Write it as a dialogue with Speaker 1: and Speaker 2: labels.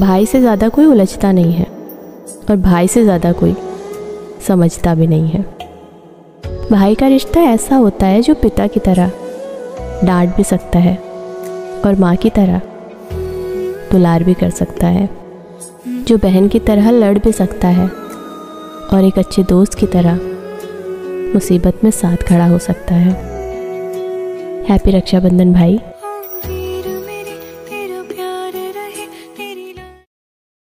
Speaker 1: भाई से ज़्यादा कोई उलझता नहीं है और भाई से ज़्यादा कोई समझता भी नहीं है। भाई का रिश्ता ऐसा होता है जो पिता की तरह डांट भी सकता है और माँ की तरह दुलार भी कर सकता है। जो बहन की तरह लड़ भी सकता है और एक अच्छे दोस्त की तरह मुसीबत में साथ खड़ा हो सकता है। हैप्पी रक्षाबंधन भाई।